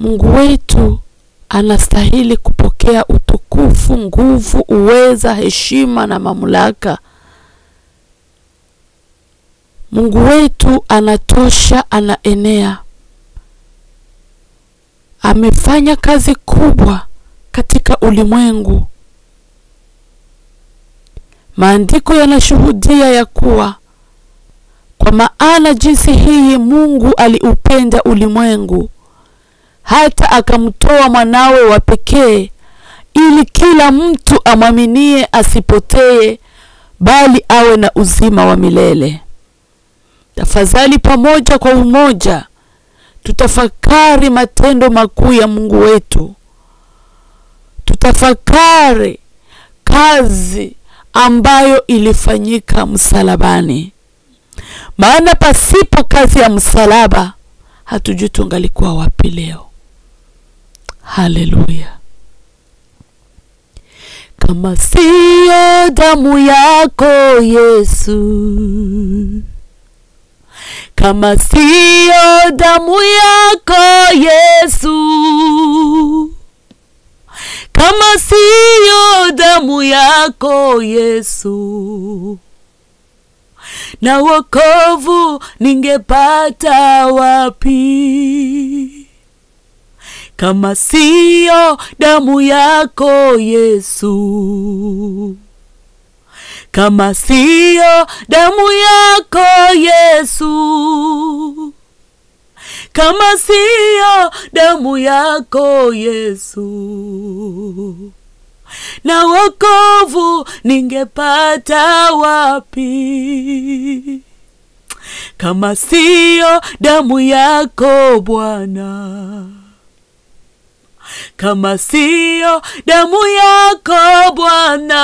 Mungu wetu anastahili kupokea utukufu, nguvu, uweza, heshima na mamlaka. Mungu wetu anatosha, anaenea. Amefanya kazi kubwa katika ulimwengu. Maandiko yanashuhudia ya kuwa kwa maana jinsi hii Mungu aliupenda ulimwengu hata akamtoa mwanawe wa pekee, ili kila mtu amwaminie asipotee, bali awe na uzima wa milele. Tafadhali, pamoja kwa umoja, tutafakari matendo makuu ya Mungu wetu, tutafakari kazi ambayo ilifanyika msalabani, maana pasipo kazi ya msalaba hatujui tungalikuwa wapi leo. Haleluya! Kama siyo damu yako Yesu, kama siyo damu yako Yesu, kama siyo damu yako Yesu, na wokovu ningepata wapi? Kama siyo damu yako Yesu, kama siyo damu yako Yesu, kama siyo damu yako Yesu, na wokovu ningepata wapi? Kama siyo damu yako Bwana kama sio damu yako Bwana,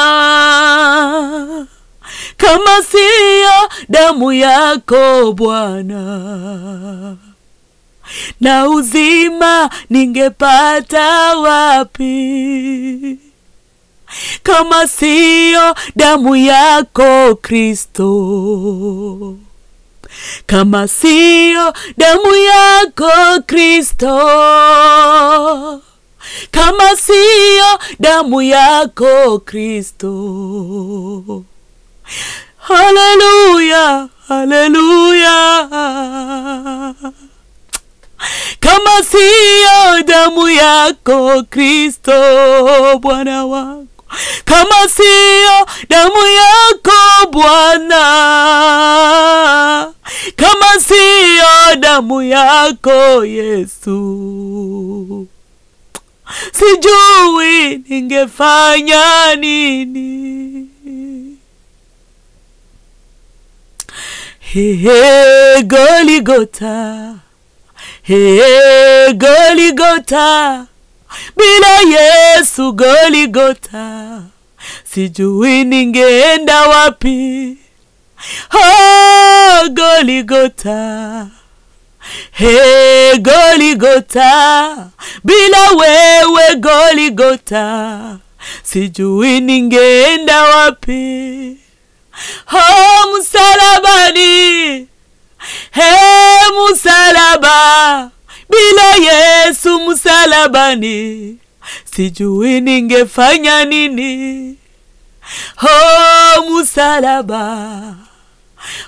kama sio damu yako Bwana, na uzima ningepata wapi? Kama sio damu yako Kristo, kama sio damu yako Kristo kama siyo damu yako Kristo. Haleluya, haleluya. Kama siyo damu yako Kristo, Bwana wangu, kama siyo damu yako Bwana, kama siyo damu yako Yesu sijui ningefanya nini. He, Goligota, he, Goligota, bila Yesu Goligota, sijui ningeenda wapi. Oh, Goligota. He Goligota, bila wewe Goligota, sijui ningeenda wapi. Oh, msalabani, he msalaba, bila Yesu msalabani, sijui ningefanya nini. Oh, msalaba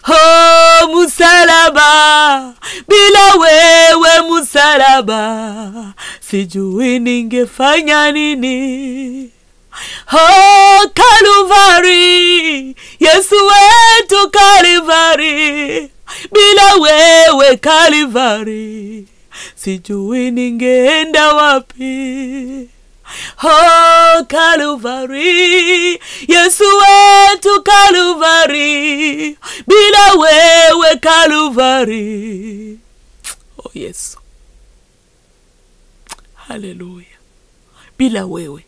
Oh, musalaba, bila wewe musalaba, sijui ningefanya nini. Oh, Kaluvari, Yesu wetu Kalivari, bila wewe Kalivari, sijui ningeenda wapi. Oh, Kaluvari, Yesu wetu Kaluvari, bila wewe Kaluvari. Oh, Yesu, haleluya! Bila wewe,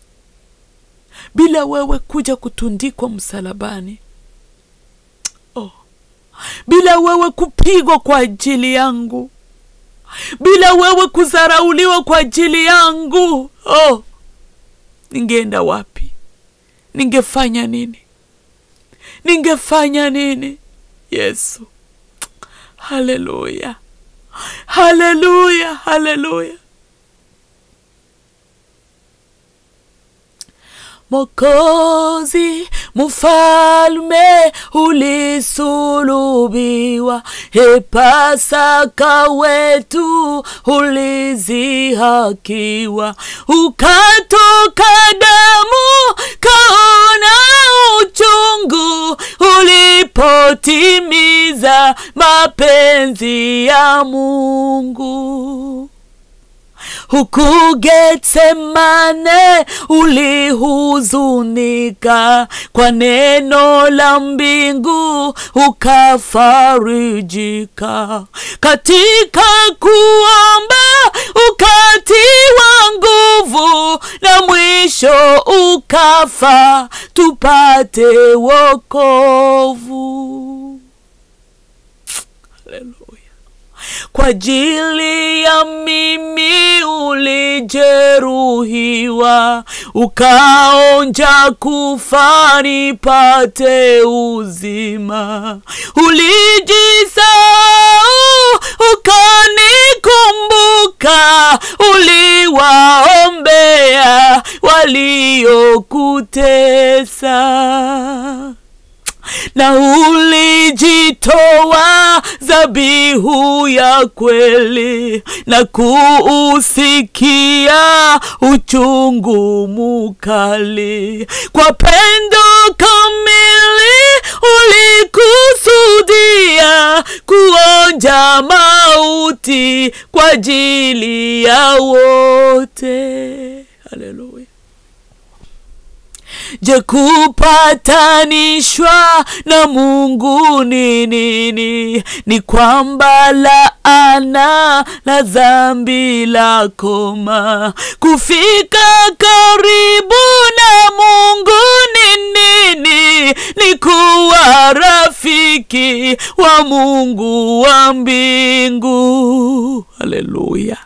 bila wewe kuja kutundikwa msalabani, oh, bila wewe kupigwa kwa ajili yangu, bila wewe kuzarauliwa kwa ajili yangu, oh ningeenda wapi? Ningefanya nini? Ningefanya nini? Yesu, haleluya, haleluya, haleluya! Mokozi mfalme ulisulubiwa, e Pasaka wetu ulizihakiwa, ukatoka damu kaona uchungu ulipotimiza mapenzi ya Mungu huku Getsemane ulihuzunika, kwa neno la mbingu ukafarijika. Katika kuomba ukatiwa nguvu, na mwisho ukafa tupate wokovu. Haleluya. Kwa ajili ya mimi ulijeruhiwa, ukaonja kufa nipate uzima. Ulijisahau ukanikumbuka, uliwaombea waliokutesa na ulijitoa dhabihu ya kweli na kuusikia uchungu mukali. Kwa pendo kamili ulikusudia kuonja mauti kwa ajili ya wote. Haleluya. Je, kupatanishwa na Mungu ni nini? Ni kwamba laana la dhambi la koma. Kufika karibu na Mungu ni nini? Ni kuwa rafiki wa Mungu wa mbingu. Haleluya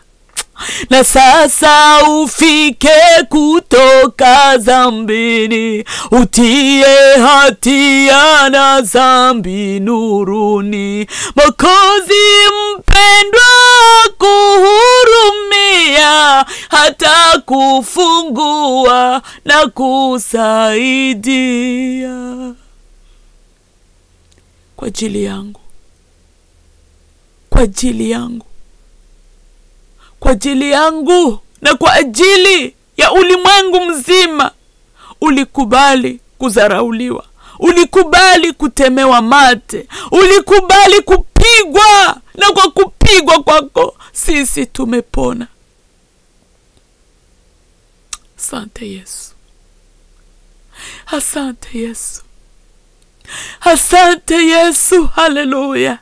na sasa ufike kutoka zambini utie hatia na dhambi nuruni. Mokozi mpendwa, kuhurumia hata kufungua na kusaidia. Kwa ajili yangu, kwa ajili yangu kwa ajili yangu na kwa ajili ya ulimwengu mzima. Ulikubali kudharauliwa, ulikubali kutemewa mate, ulikubali kupigwa, na kwa kupigwa kwako sisi tumepona. Asante Yesu, asante Yesu, asante Yesu. Haleluya.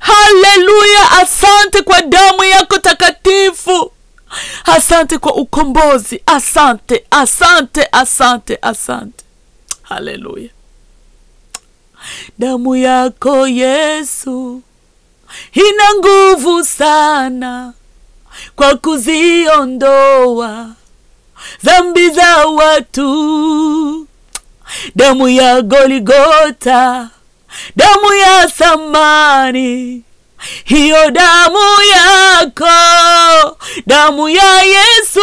Haleluya! Asante kwa damu yako takatifu, asante kwa ukombozi, asante, asante, asante, asante. Haleluya! Damu yako Yesu ina nguvu sana kwa kuziondoa dhambi za watu. Damu ya Goligota damu ya samani, hiyo damu yako, damu ya Yesu,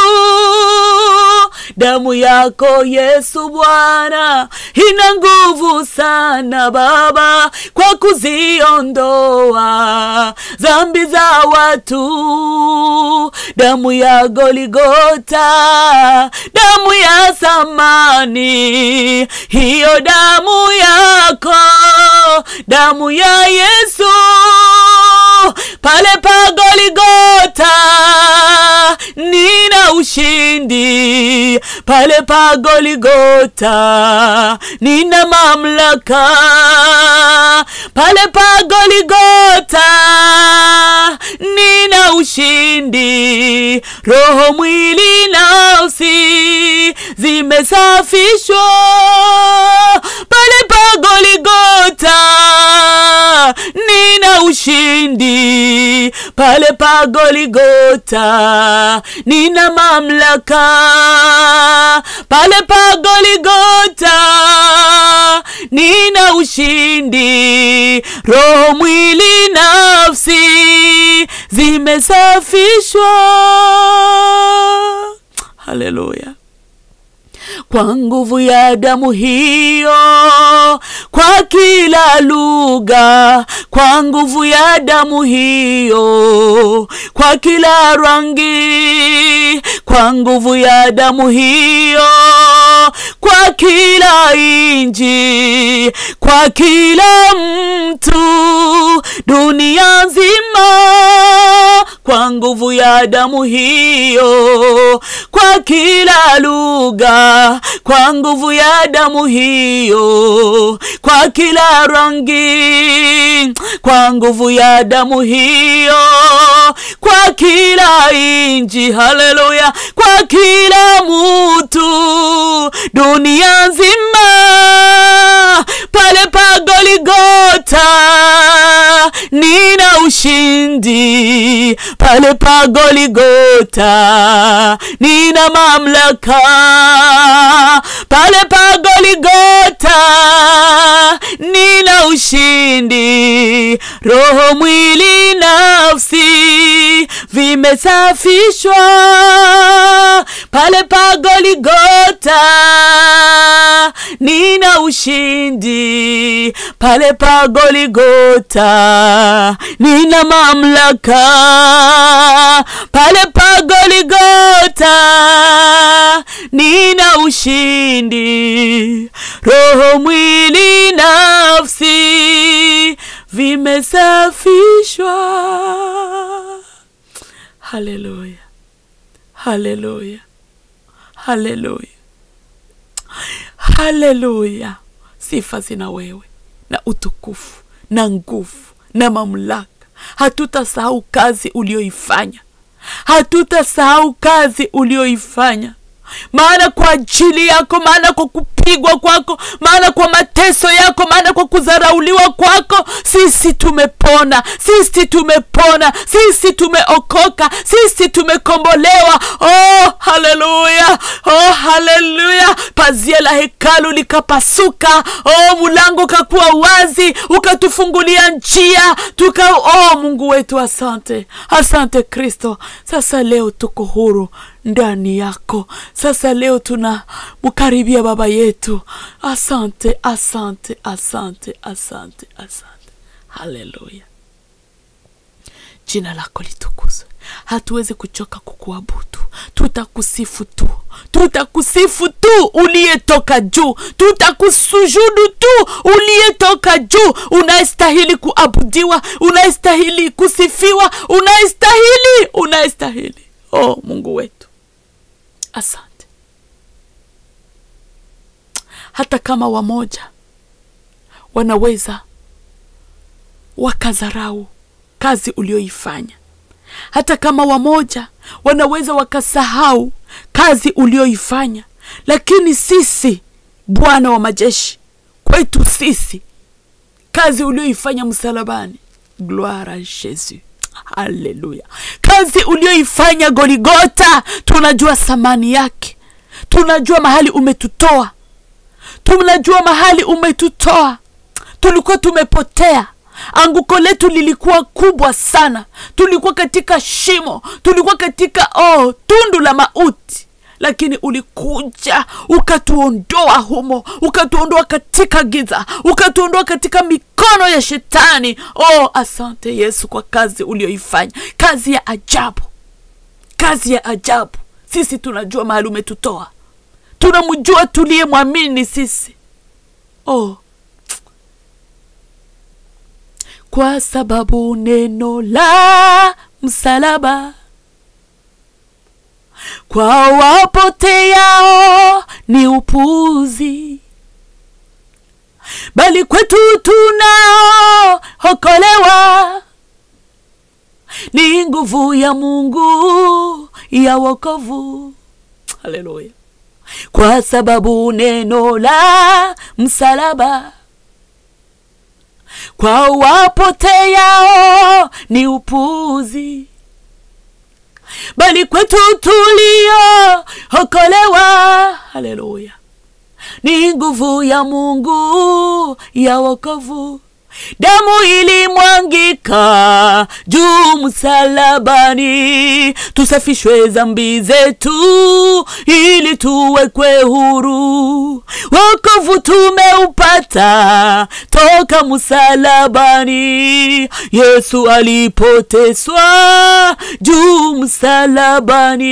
damu yako Yesu Bwana ina nguvu sana Baba, kwa kuziondoa dhambi za watu. Damu ya Goligota, damu ya samani, hiyo damu yako, damu ya Yesu pale pa Goligota nina ushindi. Pale pa Goligota, nina mamlaka. Pale pa Goligota, nina ushindi. Roho, mwili, nafsi zimesafishwa. Pale pa Goligota, nina ushindi pale pa Goligota, nina mamlaka pale pa Goligota, nina ushindi. Roho, mwili, nafsi zimesafishwa. Haleluya! Kwa nguvu ya damu hiyo, kwa kila lugha, kwa nguvu ya damu hiyo, kwa kila rangi, kwa nguvu ya damu hiyo, kwa kila inji, kwa kila mtu dunia nzima, kwa nguvu ya damu hiyo, kwa kila lugha, kwa nguvu ya damu hiyo, kwa kila rangi, kwa nguvu ya damu hiyo, kwa kila inji, haleluya, kwa kila mutu dunia nzima, pale pa Goligota nina ushindi pale pa Goligota, nina mamlaka vimesafishwa pale pa Goligota, nina ushindi pale pa Goligota, nina mamlaka pale pa Goligota, nina ushindi. Roho, mwili, nafsi vimesafishwa. Haleluya, haleluya, haleluya, haleluya. Sifa zina wewe na utukufu na nguvu na mamlaka. Hatutasahau kazi ulioifanya, hatutasahau kazi ulioifanya, maana kwa ajili yako, maana kwa kupigwa kwako, maana kwa mateso yako, maana kwa kudharauliwa kwako, sisi tumepona, sisi tumepona, sisi tumeokoka, sisi tumekombolewa. Oh, haleluya! Oh, haleluya! Pazia la hekalu likapasuka, oh, mlango ukakuwa wazi, ukatufungulia njia tuka. Oh, Mungu wetu, asante, asante Kristo. Sasa leo tuko huru ndani yako. Sasa leo tunamkaribia baba yetu. Asante, asante, asante, asante, asante. Haleluya, jina lako litukuzwe. Hatuwezi kuchoka kukuabudu, tutakusifu tu, tutakusifu tu uliyetoka juu, tutakusujudu tu uliyetoka juu. Unayestahili kuabudiwa, unayestahili kusifiwa, unayestahili, unayestahili. Oh, Mungu wetu, asante. Hata kama wamoja wanaweza wakadharau kazi ulioifanya, hata kama wamoja wanaweza wakasahau kazi ulioifanya, lakini sisi, Bwana wa majeshi, kwetu sisi kazi ulioifanya msalabani, gloire jesu. Haleluya! Kazi ulioifanya Goligota, tunajua thamani yake, tunajua mahali umetutoa, tunajua mahali umetutoa. Tulikuwa tumepotea, anguko letu lilikuwa kubwa sana, tulikuwa katika shimo, tulikuwa katika oh, tundu la mauti. Lakini ulikuja ukatuondoa humo, ukatuondoa katika giza, ukatuondoa katika mikono ya Shetani. Oh, asante Yesu kwa kazi uliyoifanya kazi ya ajabu, kazi ya ajabu. Sisi tunajua mahali umetutoa, tunamjua tuliyemwamini sisi. Oh, kwa sababu neno la msalaba kwa wapoteao ni upuzi, bali kwetu tunaookolewa ni nguvu ya Mungu ya wokovu. Haleluya! Kwa sababu neno la msalaba. Kwa wapoteao ni upuzi. Bali kwetu tulio hokolewa, haleluya, ni nguvu ya Mungu ya wokovu. Damu ilimwangika juu msalabani, tusafishwe zambi zetu ili tuwekwe huru. Wokovu tumeupata toka msalabani, Yesu alipoteswa juu msalabani,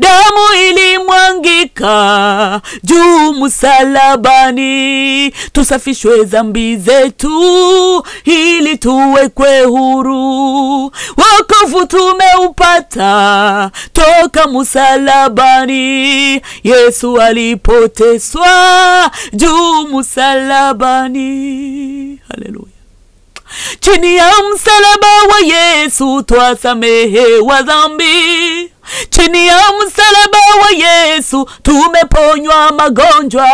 damu ilimwangika juu msalabani, tusafishwe zambi zetu ili tuwekwe huru. Wokovu tumeupata toka musalabani, Yesu alipoteswa juu musalabani. Haleluya! Chini ya msalaba wa Yesu twasamehewa dhambi. Chini ya msalaba wa Yesu tumeponywa magonjwa.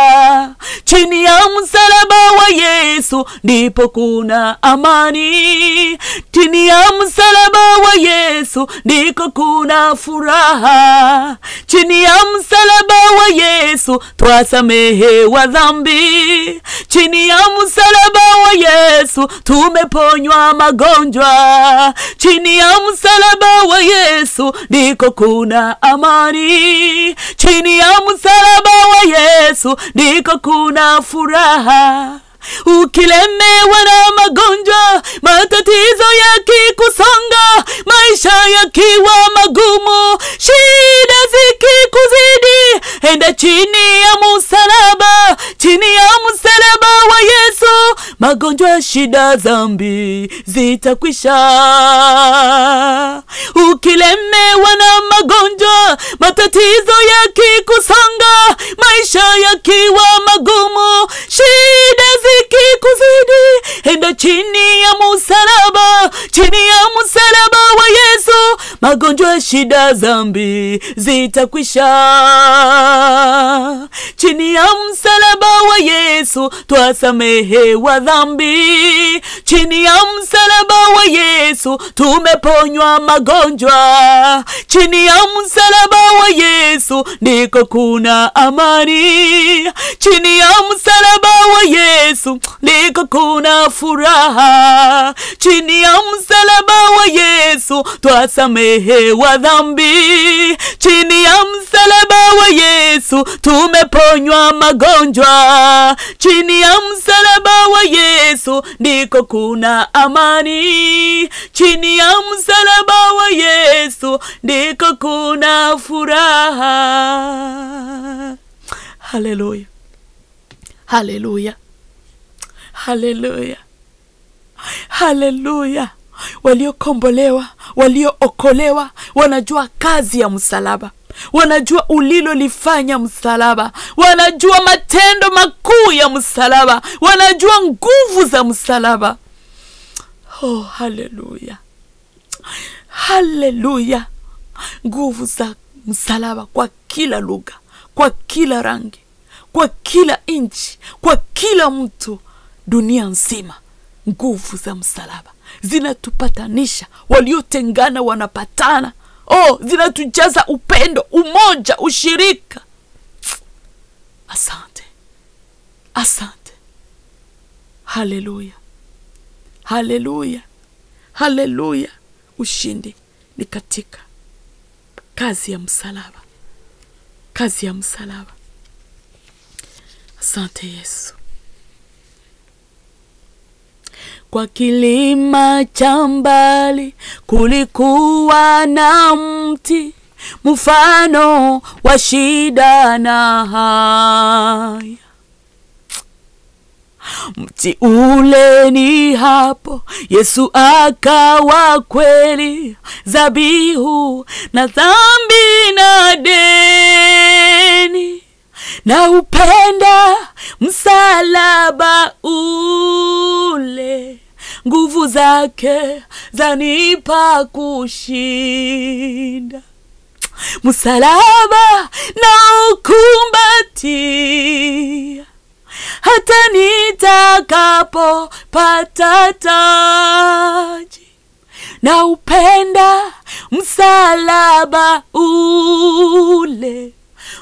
Chini ya msalaba wa Yesu ndipo kuna amani. Chini ya msalaba wa Yesu ndiko kuna furaha. Chini ya msalaba wa Yesu twasamehewa dhambi. Chini ya msalaba wa Yesu tumeponywa magonjwa. Chini ya msalaba wa Yesu ndiko kuna amani. Chini ya msalaba wa Yesu ndiko kuna furaha. Ukilemewa na magonjwa, matatizo yakikusonga, maisha yakiwa magumu, shida zikikuzidi, enda chini ya msalaba, chini ya magonjwa, shida, zambi zitakwisha. Ukilemewa na magonjwa, matatizo yakikusonga, maisha yakiwa magumu, shida zikikuzidi, enda chini ya musalaba, chini ya musalaba wa Yesu, magonjwa, shida, zambi zitakwisha. Chini ya msalaba wa Yesu twasamehewa dhambi. Chini ya msalaba wa Yesu tumeponywa magonjwa. Chini ya msalaba wa Yesu ndiko kuna amani. Chini ya msalaba wa Yesu ndiko kuna furaha. Chini ya msalaba wa Yesu twasamehewa dhambi. Chini ya msalaba wa Yesu tumeponywa magonjwa. Chini ya msalaba wa Yesu ndiko kuna amani. Chini ya msalaba wa Yesu ndiko kuna furaha. Haleluya, haleluya, haleluya, haleluya. Waliokombolewa, waliookolewa wanajua kazi ya msalaba, wanajua ulilolifanya msalaba, wanajua matendo makuu ya msalaba, wanajua nguvu za msalaba. Oh, haleluya, haleluya! Nguvu za msalaba kwa kila lugha, kwa kila rangi, kwa kila nchi, kwa kila mtu dunia nzima. Nguvu za msalaba zinatupatanisha, waliotengana wanapatana. Oh, zinatujaza upendo, umoja, ushirika. Asante, asante. Haleluya, haleluya, haleluya. Ushindi ni katika kazi ya msalaba, kazi ya msalaba. Asante Yesu. Kwa kilima cha mbali kulikuwa na mti mfano wa shida na haya. Mti ule ni hapo Yesu akawa kweli zabihu na dhambi na deni na upenda msalaba ule, nguvu zake zanipa kushinda. Msalaba na ukumbatia hata nitakapopata taji, na upenda msalaba ule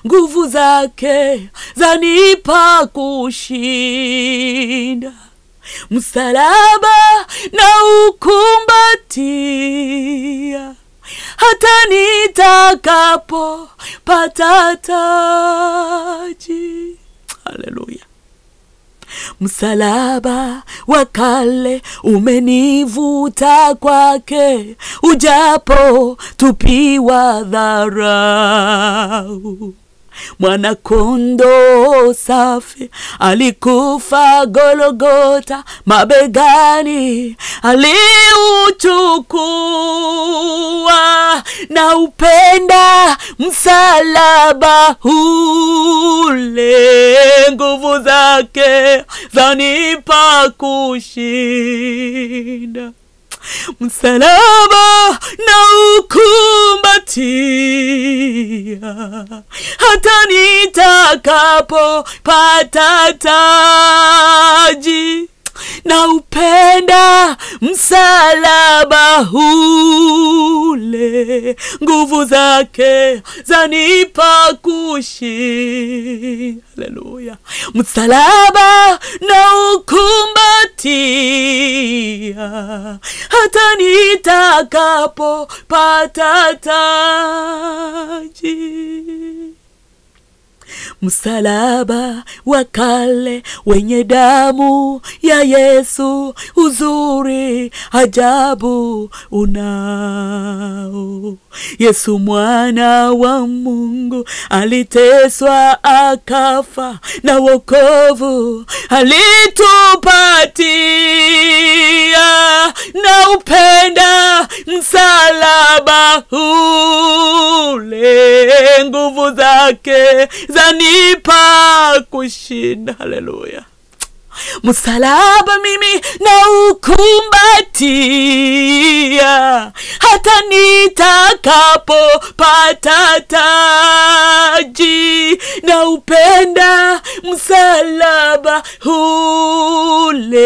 nguvu zake zanipa kushinda. Msalaba na ukumbatia hata nitakapo pata taji. Haleluya! Msalaba wa kale umenivuta kwake, ujapo tupiwa dharau. Mwana kondo safi alikufa Gologota mabegani aliuchukua, na upenda msalaba ule, nguvu zake zanipa kushinda msalaba na ukumbatia hata nitakapo pata taji na upenda msalaba hule nguvu zake zanipa kushi. Haleluya! msalaba na ukumbatia hata nitakapo taji msalaba wa kale wenye damu ya Yesu, uzuri ajabu unao. Yesu mwana wa Mungu aliteswa akafa, na wokovu alitupatia, na upenda msalaba ule, nguvu zake zanipa kushinda. Haleluya! msalaba mimi na ukumbatia hata nitakapo pata taji, na upenda msalaba hule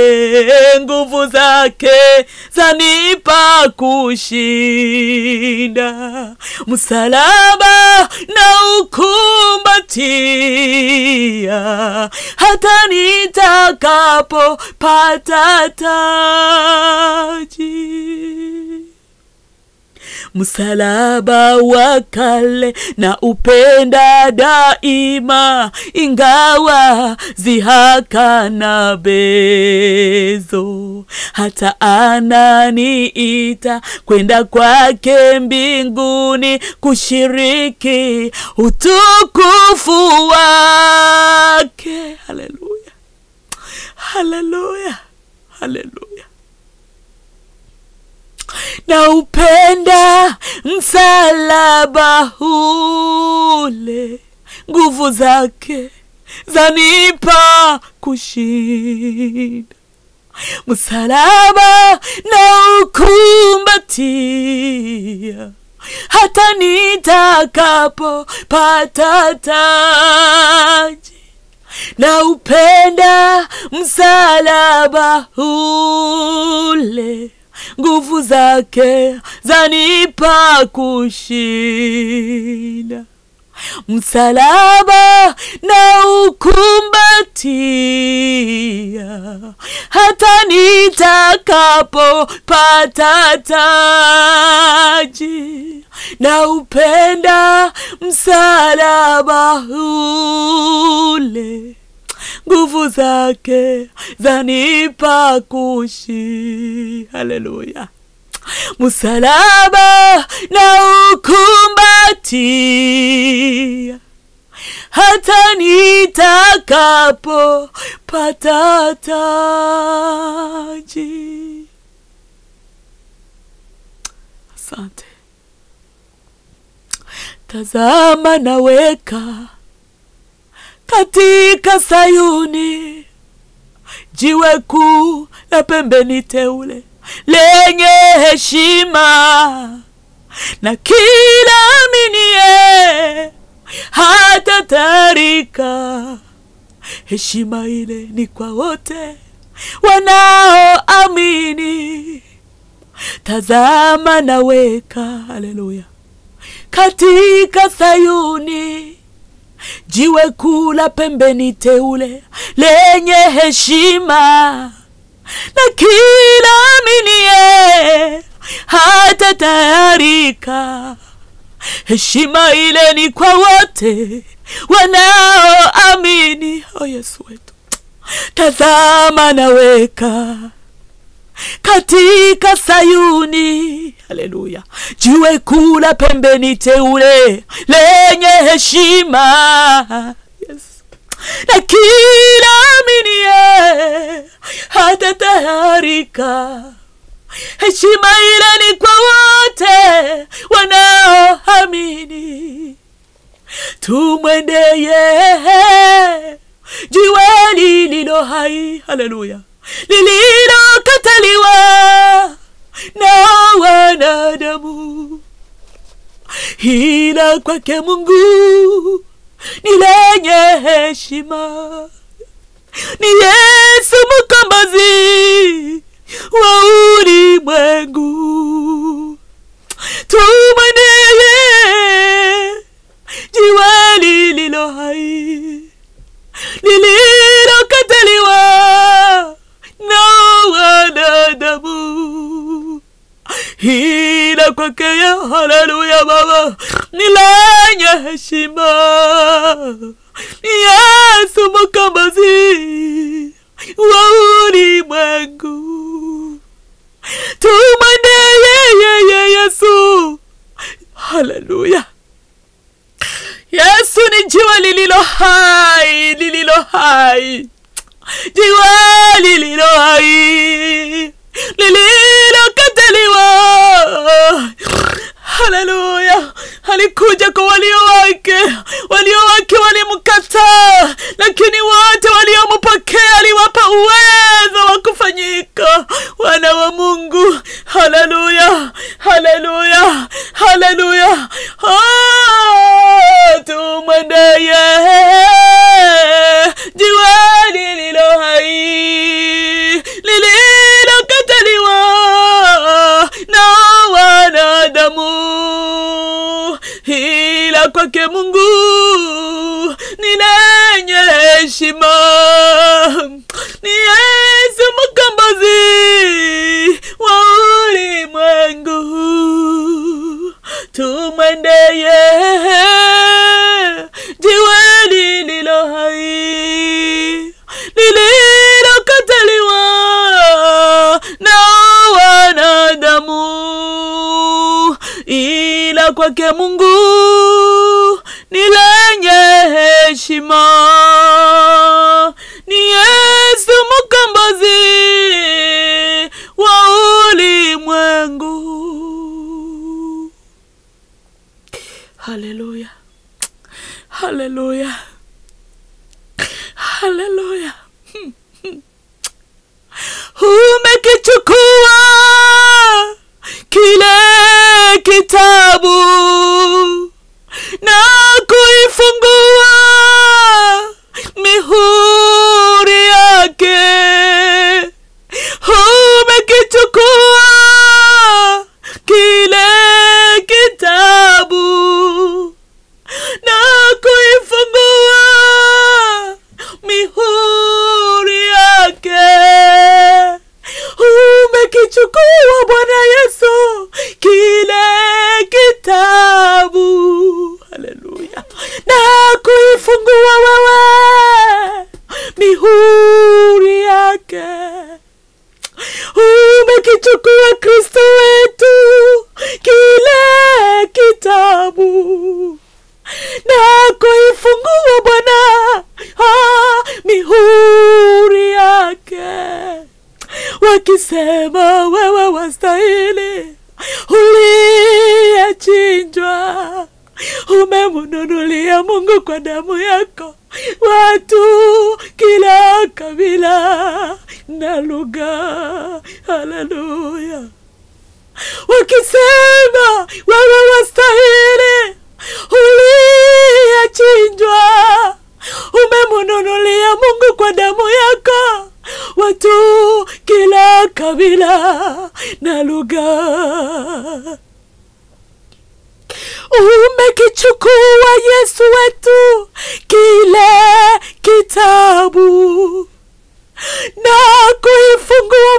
nguvu zake zanipa kushinda. Msalaba na ukumbatia hata nitakapo pata taji. Msalaba wa kale na upenda daima, ingawa zihaka na bezo, hata ananiita kwenda kwake mbinguni kushiriki utukufu wake. Haleluya, haleluya, haleluya na upenda msalaba ule, nguvu zake zanipa kushinda. Msalaba na ukumbatia hata nitakapo pata taji, na upenda msalaba ule nguvu zake zanipa kushinda. Msalaba na ukumbatia hata nitakapopata taji, na upenda msalaba ule nguvu zake zanipa kushi. Haleluya! msalaba na ukumbatia hata nitakapo pata taji. Asante. Tazama naweka katika Sayuni jiwe kuu la pembeni teule lenye heshima, na kila aminie hata tarika. Heshima ile ni kwa wote wanaoamini. Tazama naweka, haleluya, katika Sayuni jiwe kuu la pembeni teule lenye heshima, na kila aminie hata tayarika. Heshima ile ni kwa wote wanaoamini. O Yesu wetu, tazama naweka katika Sayuni, haleluya, jiwe kula pembeni teule lenye heshima yes. na kila aminie hata tayarika. Heshima ile ni kwa wote wanaoamini. Tumwendeye jiwe lililo hai, haleluya, lililokataliwa ila kwake Mungu ni lenye heshima. Ni Yesu mkombozi wa ulimwengu. Tumwendeye jiwe lililo hai lililokataliwa kwake haleluya, Baba ni lenye heshima. Yesu mkombozi wa ulimwengu. tumwende yeye Yesu, haleluya. Yesu ni jiwe lililo hai, lililo hai, jiwe lililo hai, lililokataliwa. Haleluya! Alikuja kwa walio wake, walio wake walimkataa, lakini wote waliompokea aliwapa uwezo wa kufanyika. Wana wa Mungu. Haleluya, haleluya, haleluya! Oh, jiwe lililo hai, lililokataliwa. Na wanadamu, ila kwake Mungu ni lenye heshima. Ni Yesu mkombozi wa ulimwengu. Tumwendeye jiwe lililo hai, lililokataliwa kwake Mungu ni lenye heshima. Kuifungua wewe Mungu kwa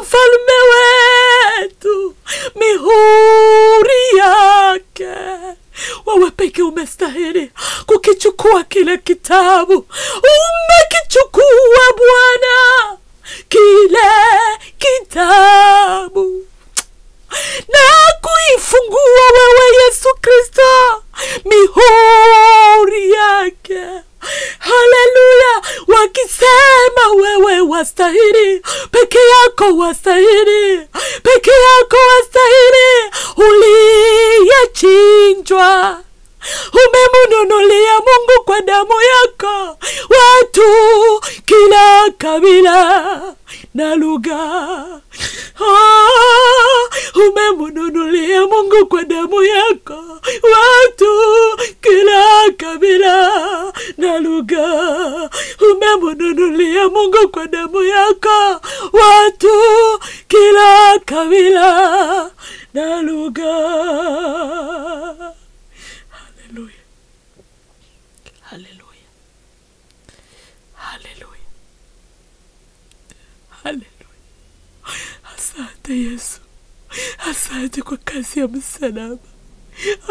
mfalme wetu mihuri yake. Wewe peke umestahili kukichukua kile kitabu, Haleluya, haleluya, haleluya, haleluya. Asante Yesu, asante kwa kazi ya msalaba,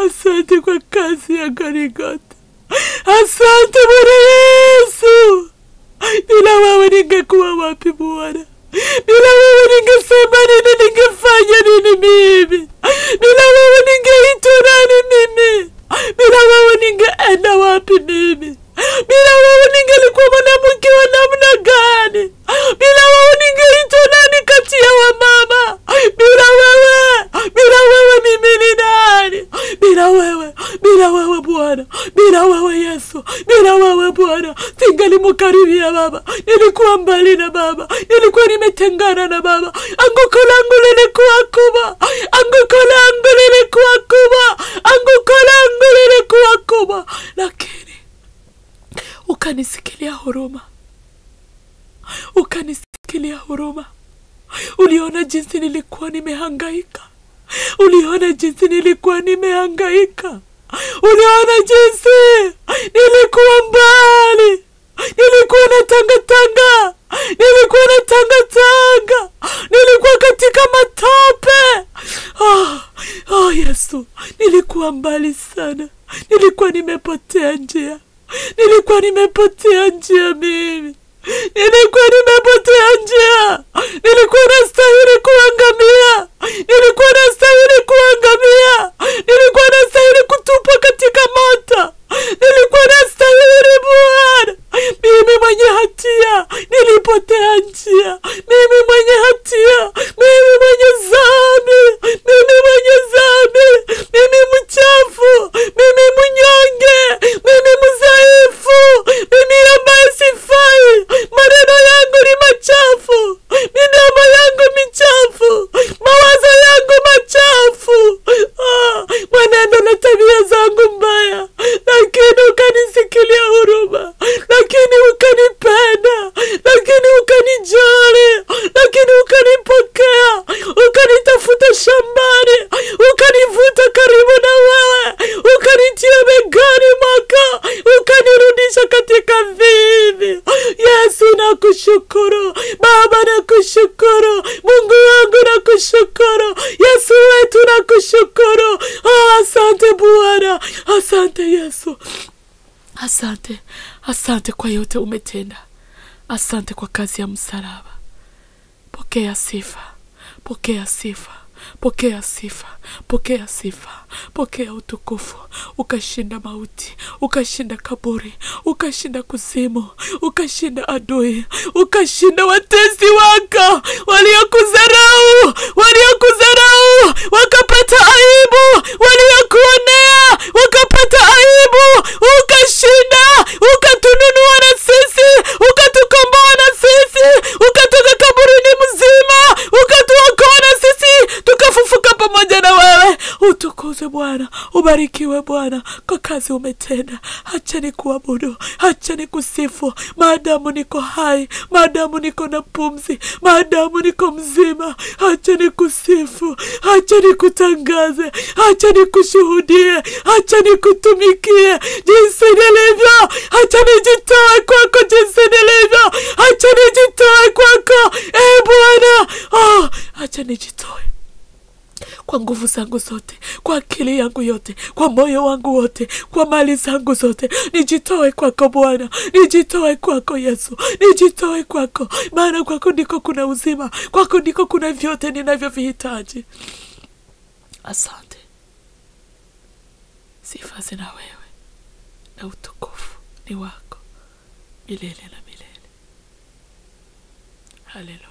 asante kwa kazi ya Golgotha, asante Bwana Yesu. Bila wewe ningekuwa wapi Bwana? Bila wewe ningesema nini? Ningefanya nini mimi? Bila wewe ningeitwa nani mimi? Bila wewe ningeenda wapi mimi? Bila wewe ningelikuwa mwanamke wa namna gani? Bila wewe ningeitwa nani kati ya wamama? Bila wewe, bila wewe mimi ni nani? Bila wewe, bila wewe Bwana, bila wewe Yesu, bila wewe Bwana. Singalimukaribia Baba. Nilikuwa mbali na Baba, nilikuwa nimetengana na Baba. Anguko langu lilikuwa kubwa, anguko langu lilikuwa kubwa, anguko langu lilikuwa kubwa, lakini ukanisikilia huruma, ukanisikilia huruma. Uliona jinsi nilikuwa nimehangaika, uliona jinsi nilikuwa nimehangaika, uliona jinsi nilikuwa mbali, nilikuwa na tangatanga, nilikuwa na tangatanga, nilikuwa katika matope. Oh, oh Yesu, nilikuwa mbali sana, nilikuwa nimepotea njia. Nilikuwa nimepotea njia mimi nilikuwa nimepotea njia. Nilikuwa nastahili kuangamia. Nilikuwa nastahili kuangamia. Nilikuwa nastahili kutupwa katika moto. Nilikuwa nastahili bwana. Mimi mwenye hatia nilipotea njia. Mimi mwenye hatia mimi mwenye zambi. Mimi mwenye zambi. Mimi mchafu. Mimi mnyonge. Mimi mzaifu. Mimi ambaye sifai maneno yangu ni machafu. Midomo yangu michafu. Mawazo yangu machafu. Ah, mwenendo na tabia zangu mbaya lakini ukanisikilia huruma lakini ukanipenda lakini ukanijali lakini ukanipokea ukanitafuta shambani ukanivuta karibu na wewe ukanitia begani mwako ukanirudisha katika vivi yesu nakushukuru baba nakushukuru mungu wangu nakushukuru yesu wetu nakushukuru oh, asante bwana asante yesu asante. Asante kwa yote umetenda. Asante kwa kazi ya msalaba. Pokea sifa. Pokea sifa. Pokea sifa. Pokea sifa. Pokea utukufu. Ukashinda mauti. Ukashinda kaburi. Ukashinda kuzimu. Ukashinda adui. Ukashinda watezi wako. Waliokudharau. Waliokudharau. Wakapata aibu waliokuonea wakapata aibu ukashinda ukatununua na sisi ukatukomboa na sisi ukatoka kaburini mzima ukatuokoa na sisi tukafufuka pamoja na wewe utukuzwe bwana ubariki Ubarikiwe Bwana kwa kazi umetenda. Hacha ni kuabudu, hacha ni kusifu, maadamu niko hai, maadamu niko na pumzi, maadamu niko mzima. Hacha ni kusifu, hacha ni kutangaze, hacha ni kushuhudie, hacha ni kutumikie jinsi nilivyo, hacha nijitoe kwako jinsi nilivyo, hacha nijitoe kwako e Bwana. Oh, hacha nijitoe kwa nguvu zangu zote, kwa akili yangu yote, kwa moyo wangu wote, kwa mali zangu zote, nijitoe kwako Bwana, nijitoe kwako Yesu, nijitoe kwako, maana kwako ndiko kuna uzima, kwako ndiko kuna vyote ninavyovihitaji. Asante, sifa zina wewe na utukufu ni wako milele na milele. Haleluya.